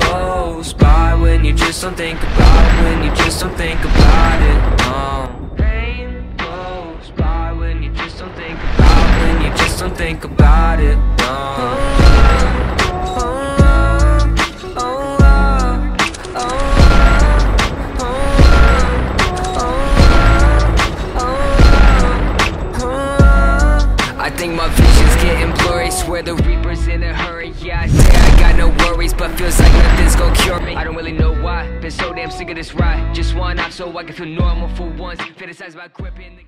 Goes by when you just don't think about it. When you just don't think about it. No. Goes by when you just don't think about it. When you just don't think about it. No. I think my vision's getting blurry hurry Yeah, I say I got no worries But feels like nothing's gonna cure me. I don't really know why. Been so damn sick of this ride. Just one off so I can feel normal for once. Fantasize about gripping